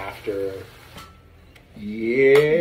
after. Yeah.